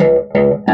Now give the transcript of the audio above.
uh,